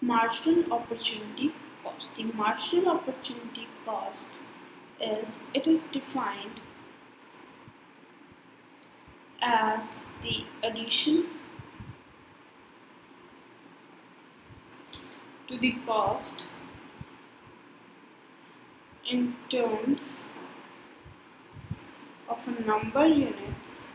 marginal opportunity cost. The marginal opportunity cost is it is defined as the addition to the cost in terms of a number units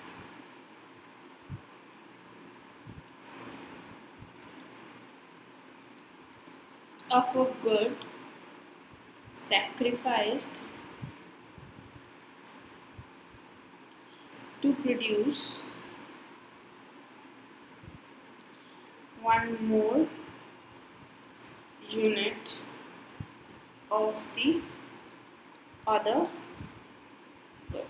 of a good sacrificed to produce one more unit of the other good.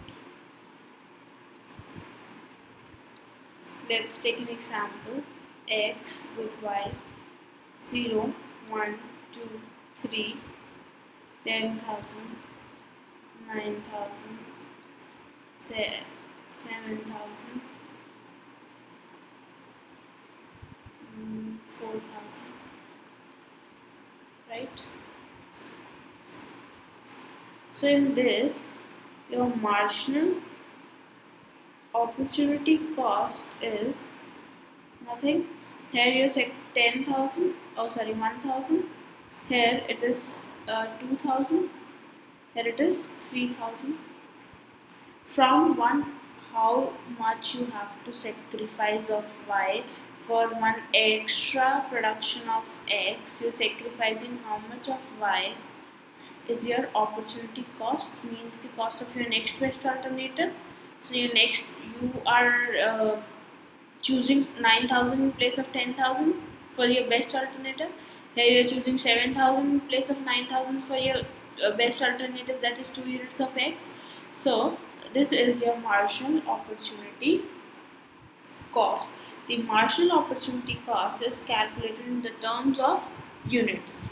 So let's take an example x good y 0 1 2 3 10,000 9,000 7,000 mm, 4,000 right? So in this your marginal opportunity cost is nothing. Here you say 10,000 oh sorry 1,000 here it is uh, 2000 here it is 3000 from one how much you have to sacrifice of y for one extra production of x? You're sacrificing how much of y is your opportunity cost? Means the cost of your next best alternative. So your next you are uh, choosing 9000 in place of 10000 for your best alternative. Here you are choosing 7000 in place of 9000 for your uh, best alternative that is 2 units of x. So this is your marginal opportunity cost. The marginal opportunity cost is calculated in the terms of units.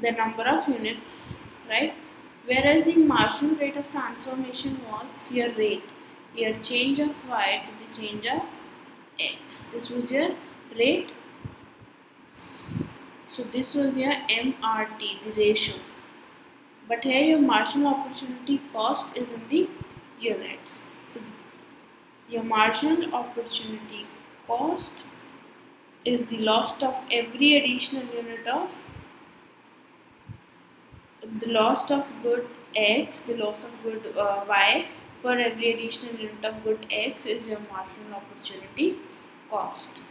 The number of units right whereas the marginal rate of transformation was your rate your change of y to the change of x. This was your rate. So this was your MRT the ratio. But here your marginal opportunity cost is in the units. So your marginal opportunity cost is the loss of every additional unit of the loss of good x, the loss of good uh, y for every additional unit of good x is your marginal opportunity cost.